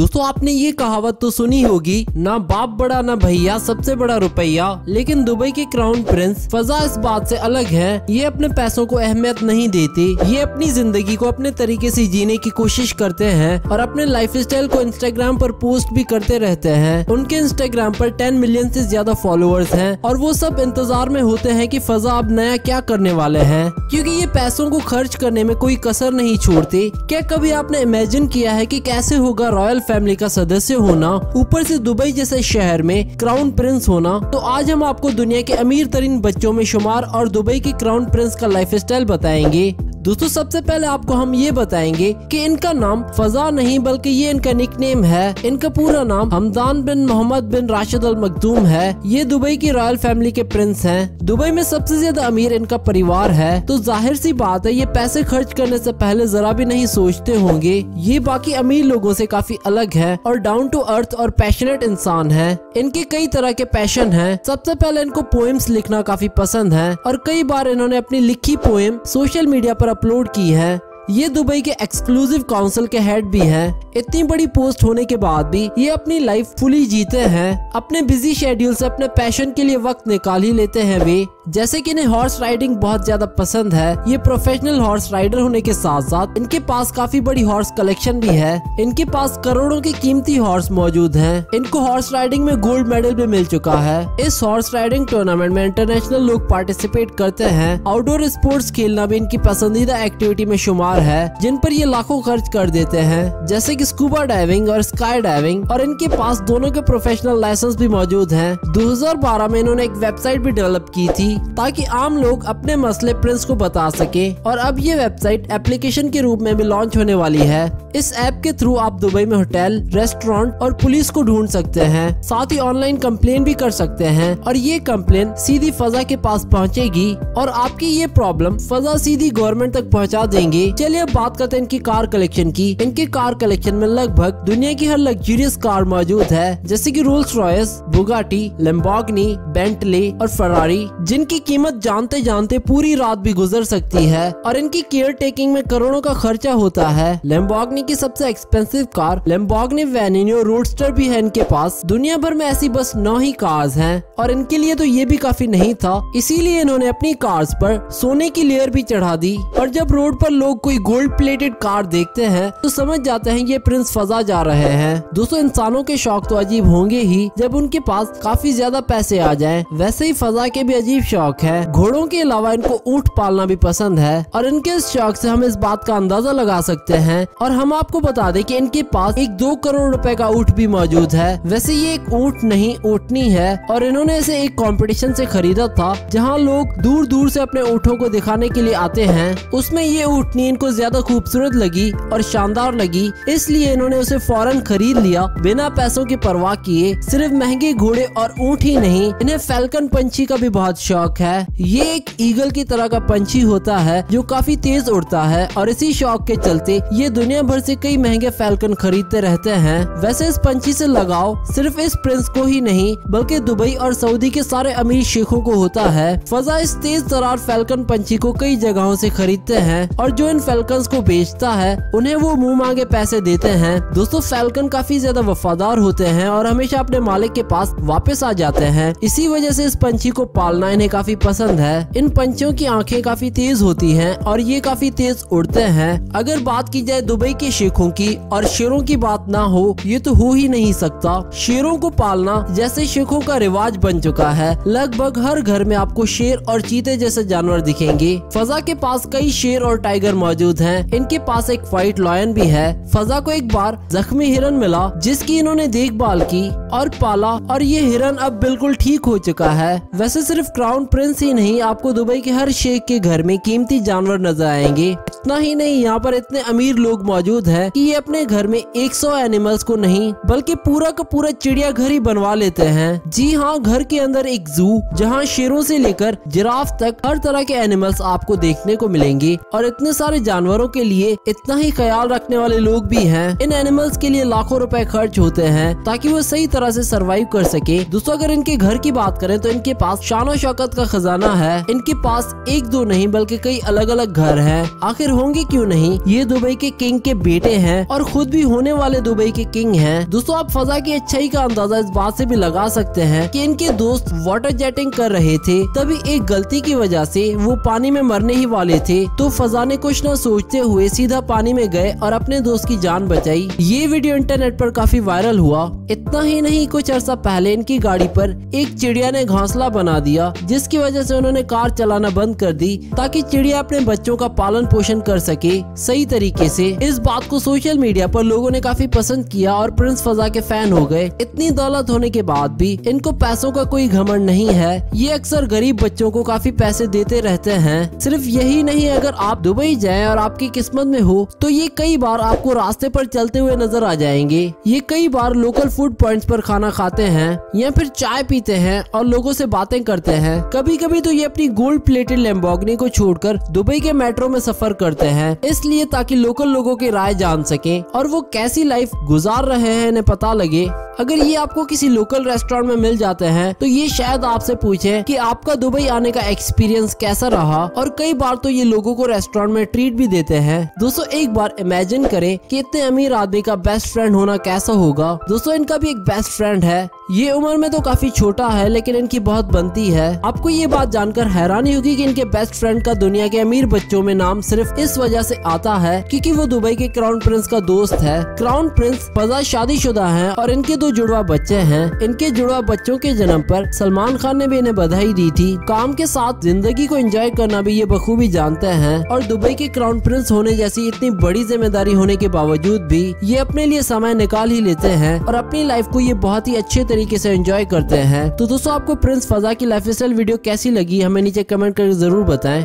दोस्तों, आपने ये कहावत तो सुनी होगी, ना बाप बड़ा, ना भैया, सबसे बड़ा रुपया। लेकिन दुबई के क्राउन प्रिंस फजा इस बात से अलग है, ये अपने पैसों को अहमियत नहीं देते। ये अपनी ज़िंदगी को अपने तरीके से जीने की कोशिश करते हैं और अपने लाइफ को इंस्टाग्राम पर पोस्ट भी करते रहते हैं। उनके इंस्टाग्राम पर 10 मिलियन से ज़्यादा फॉलोअर्स हैं और वो सब इंतज़ार में होते हैं कि फजा अब नया क्या करने वाले हैं। क्योंकि ये पैसों को खर्च करने में कोई कसर नहीं छोड़ते। क्या कभी आपने इमेजिन किया है कि कैसे होगा रॉयल फैमिली का सदस्य होना, ऊपर से दुबई जैसे शहर में क्राउन प्रिंस होना तो आज हम आपको दुनिया के अमीर तरीन बच्चों में शुमार और दुबई के क्राउन प्रिंस का लाइफ बताएँगे। दोस्तों, सबसे पहले आपको हम ये बताएँगे कि इनका नाम फजा नहीं, बल्कि ये इनका निकनेम है। इनका पूरा नाम हमदान बिन मोहम्मद बिन राशिद अल मखदूम है। ये दुबई की रॉयल फैमिली के प्रिंस हैं। दुबई में सबसे ज़्यादा अमीर इनका परिवार है। तो ज़ाहिर सी बात है, ये पैसे खर्च करने से पहले जरा भी नहीं सोचते होंगे। ये बाकी अमीर लोगों से काफ़ी अलग है और डाउन टू अर्थ और पैशनेट इंसान है। इनके कई तरह के पैशन है। सबसे पहले इनको पोएम्स लिखना काफ़ी पसंद है और कई बार इन्होंने अपनी लिखी पोएम सोशल मीडिया पर अपलोड की है ये दुबई के एक्सक्लूसिव काउंसिल के हेड भी हैं। इतनी बड़ी पोस्ट होने के बाद भी ये अपनी लाइफ फुली जीते हैं। अपने बिज़ी शेड्यूल से अपने पैशन के लिए वक्त निकाल ही लेते हैं वे। जैसे कि इन्हें हॉर्स राइडिंग बहुत ज़्यादा पसंद है। ये प्रोफेशनल हॉर्स राइडर होने के साथ साथ इनके पास काफ़ी बड़ी हॉर्स कलेक्शन भी है। इनके पास करोड़ों की कीमती हॉर्स मौजूद हैं। इनको हॉर्स राइडिंग में गोल्ड मेडल भी मिल चुका है। इस हॉर्स राइडिंग टूर्नामेंट में इंटरनेशनल लोग पार्टिसिपेट करते हैं। आउटडोर स्पोर्ट्स खेलना भी इनकी पसंदीदा एक्टिविटी में शुमार है, जिन पर ये लाखों खर्च कर देते हैं, जैसे की स्कूबा डाइविंग और स्काई डाइविंग और इनके पास दोनों के प्रोफेशनल लाइसेंस भी मौजूद है। दो हज़ार बारह में इन्होंने एक वेबसाइट भी डेवलप की थी, ताकि आम लोग अपने मसले प्रिंस को बता सके, और अब ये वेबसाइट एप्लीकेशन के रूप में भी लॉन्च होने वाली है। इस ऐप के थ्रू आप दुबई में होटल रेस्टोरेंट और पुलिस को ढूंढ सकते हैं, साथ ही ऑनलाइन कम्प्लेन भी कर सकते हैं, और ये कंप्लेन सीधी फजा के पास पहुँचेगी, और आपकी ये प्रॉब्लम फजा सीधी गवर्नमेंट तक पहुँचा देंगे चलिए बात करते हैं इनकी कार कलेक्शन की। इनके कार कलेक्शन में लगभग दुनिया की हर लग्जूरियस कार मौजूद है, जैसे की Rolls Royce Bugatti Lamborghini Bentley और फरारी जिनकी कीमत जानते जानते पूरी रात भी गुजर सकती है। और इनकी केयर टेकिंग में करोड़ों का खर्चा होता है। लेम्बॉगनी की सबसे expensive car Lamborghini Veneno roadster भी है इनके पास। दुनिया भर में ऐसी बस नौ ही कार्स हैं। और इनके लिए तो ये भी काफ़ी नहीं था। इसीलिए इन्होंने अपनी कार्स पर सोने की लेयर भी चढ़ा दी। और जब रोड पर लोग कोई गोल्ड प्लेटेड कार देखते हैं तो समझ जाते हैं ये प्रिंस फजा जा रहे हैं। दोस्तों, इंसानों के शौक तो अजीब होंगे ही, जब उनके पास काफ़ी ज़्यादा पैसे आ जाए। वैसे ही फजा के भी अजीब शौक है। घोड़ों के अलावा इनको ऊँट पालना भी पसंद है, और इनके इस शौक से हम इस बात का अंदाज़ा लगा सकते हैं। और हम आपको बता दें कि इनके पास एक दो करोड़ रुपए का ऊँट भी मौजूद है। वैसे ये एक ऊँट नहीं, ऊँटनी है, और इन्होंने इसे एक कंपटीशन से खरीदा था, जहाँ लोग दूर दूर से अपने ऊँटों को दिखाने के लिए आते हैं। उसमें ये ऊँटनी इनको ज़्यादा खूबसूरत लगी और शानदार लगी, इसलिए इन्होंने उसे फ़ौरन खरीद लिया, बिना पैसों की परवाह किए। सिर्फ़ महँगे घोड़े और ऊँट ही नहीं, इन्हें फैल्कन पंछी का भी बहुत शौक है। है ये एक ईगल की तरह का पंछी होता है, जो काफ़ी तेज उड़ता है, और इसी शौक के चलते ये दुनिया भर से कई महँगे फैल्कन खरीदते रहते हैं। वैसे इस पंछी से लगाव सिर्फ़ इस प्रिंस को ही नहीं, बल्कि दुबई और सऊदी के सारे अमीर शेखों को होता है। फजा इस तेज तरार फैल्कन पंछी को कई जगहों से खरीदते हैं, और जो इन फैल्कन को बेचता है, उन्हें वो मुँह मांगे पैसे देते हैं। दोस्तों फैल्कन काफ़ी ज़्यादा वफादार होते हैं और हमेशा अपने मालिक के पास वापस आ जाते हैं। इसी वजह से इस पंछी को पालना इन्हें काफ़ी पसंद है। इन पंछियों की आँखें काफ़ी तेज होती हैं और ये काफ़ी तेज उड़ते हैं। अगर बात की जाए दुबई के शेखों की और शेरों की बात ना हो, ये तो हो ही नहीं सकता। शेरों को पालना जैसे शेखों का रिवाज बन चुका है। लगभग हर घर में आपको शेर और चीते जैसे जानवर दिखेंगे। फजा के पास कई शेर और टाइगर मौजूद हैं। इनके पास एक व्हाइट लॉयन भी है। फजा को एक बार जख्मी हिरन मिला, जिसकी इन्होंने देखभाल की और पाला और ये हिरन अब बिल्कुल ठीक हो चुका है। वैसे सिर्फ़ क्राउन प्रिंस ही नहीं, आपको दुबई के हर शेख के घर में कीमती जानवर नज़र आएँगे। इतना ही नहीं, यहाँ पर इतने अमीर लोग मौजूद हैं कि ये अपने घर में 100 एनिमल्स को नहीं, बल्कि पूरा का पूरा चिड़िया घर ही बनवा लेते हैं। जी हाँ घर के अंदर एक जू जहाँ शेरों से लेकर जिराफ तक हर तरह के एनिमल्स आपको देखने को मिलेंगे। और इतने सारे जानवरों के लिए इतना ही ख्याल रखने वाले लोग भी हैं। इन एनिमल्स के लिए लाखों रुपए खर्च होते हैं, ताकि वो सही तरह से सरवाइव कर सके। दोस्तों अगर इनके घर की बात करें तो इनके पास शानो शौकत का खजाना है। इनके पास एक दो नहीं, बल्कि कई अलग अलग घर है। आखिर आखिर होंगे क्यों नहीं? ये दुबई के किंग के बेटे हैं और खुद भी होने वाले दुबई के किंग हैं। दोस्तों, आप फजा की अच्छाई का अंदाज़ा इस बात से भी लगा सकते हैं कि इनके दोस्त वाटर जेटिंग कर रहे थे। तभी एक गलती की वजह से वो पानी में मरने ही वाले थे। तो फजा ने कुछ न सोचते हुए सीधा पानी में गए और अपने दोस्त की जान बचाई। ये वीडियो इंटरनेट पर काफ़ी वायरल हुआ। इतना ही नहीं, कुछ अर्सा पहले इनकी गाड़ी पर एक चिड़िया ने घोंसला बना दिया, जिसकी वजह से उन्होंने कार चलाना बंद कर दी, ताकि चिड़िया अपने बच्चों का पालन पोषण कर सके सही तरीके से। इस बात को सोशल मीडिया पर लोगों ने काफ़ी पसंद किया और प्रिंस फजा के फ़ैन हो गए। इतनी दौलत होने के बाद भी इनको पैसों का कोई घमंड नहीं है। ये अक्सर गरीब बच्चों को काफ़ी पैसे देते रहते हैं। सिर्फ़ यही नहीं, अगर आप दुबई जाए और आपकी किस्मत में हो तो ये कई बार आपको रास्ते पर चलते हुए नज़र आ जाएँगे। ये कई बार लोकल फ़ूड पॉइंट्स पर खाना खाते हैं या फिर चाय पीते हैं और लोगों से बातें करते हैं। कभी कभी तो ये अपनी गोल्ड प्लेटेड लेम्बोगनी को छोड़कर दुबई के मेट्रो में सफ़र करते हैं, इसलिए ताकि लोकल लोगों की राय जान सके और वो कैसी लाइफ गुजार रहे हैं इन्हें पता लगे। अगर ये आपको किसी लोकल रेस्टोरेंट में मिल जाते हैं तो ये शायद आपसे पूछे कि आपका दुबई आने का एक्सपीरियंस कैसा रहा और कई बार तो ये लोगों को रेस्टोरेंट में ट्रीट भी देते हैं। दोस्तों, एक बार इमेजिन करें कि इतने अमीर आदमी का बेस्ट फ्रेंड होना कैसा होगा। दोस्तों, इनका भी एक बेस्ट फ्रेंड है। ये उम्र में तो काफ़ी छोटा है, लेकिन इनकी बहुत बनती है। आपको ये बात जानकर हैरानी होगी कि इनके बेस्ट फ्रेंड का दुनिया के अमीर बच्चों में नाम सिर्फ़ इस वजह से आता है क्योंकि वो दुबई के क्राउन प्रिंस का दोस्त है। क्राउन प्रिंस शादी शादीशुदा है और इनके दो जुड़वा बच्चे हैं। इनके जुड़वा बच्चों के जन्म पर सलमान खान ने भी इन्हें बधाई दी थी। काम के साथ ज़िंदगी को एंजॉय करना भी ये बखूबी जानते हैं और दुबई के क्राउन प्रिंस होने जैसी इतनी बड़ी ज़िम्मेदारी होने के बावजूद भी ये अपने लिए समय निकाल ही लेते हैं और अपनी लाइफ को ये बहुत ही अच्छे तरीके से एंजॉय करते हैं। तो दोस्तों, आपको प्रिंस फजा की लाइफ स्टाइल वीडियो कैसी लगी? हमें नीचे कमेंट करके ज़रूर बताएँ।